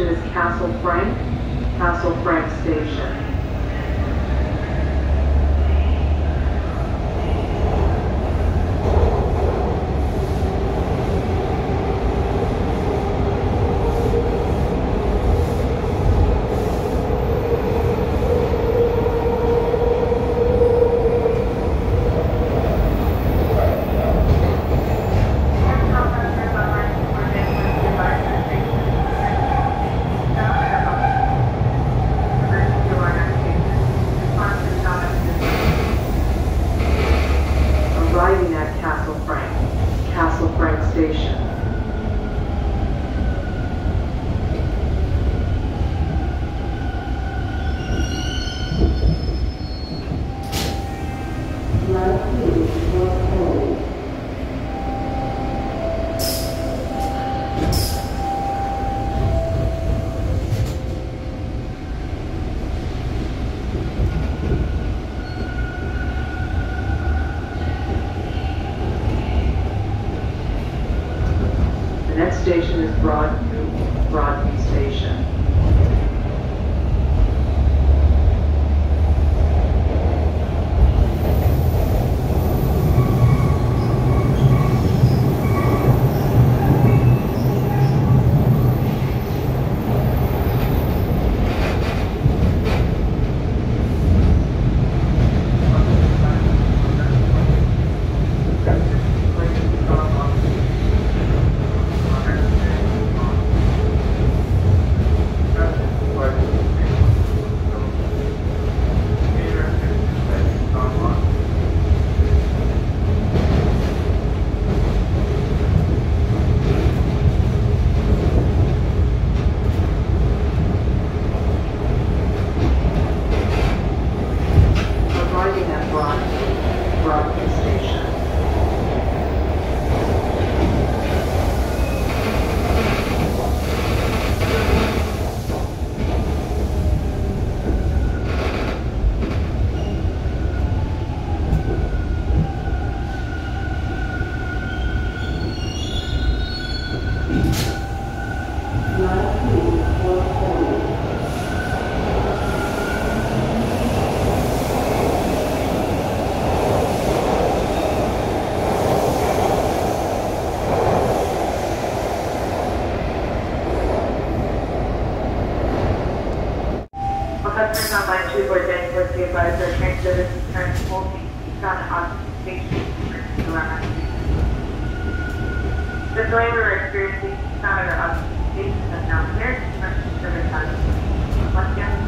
station is Castle Frank, Castle Frank Station.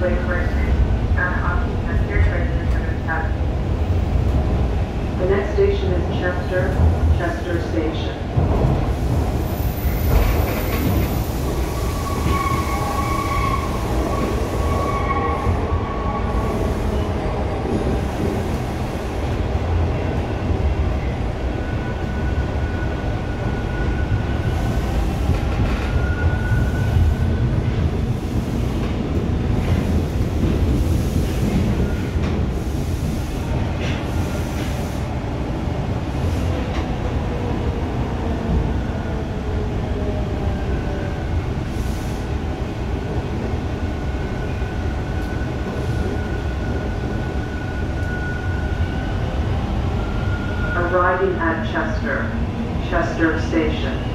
Once again, Arriving at Chester, Chester Station.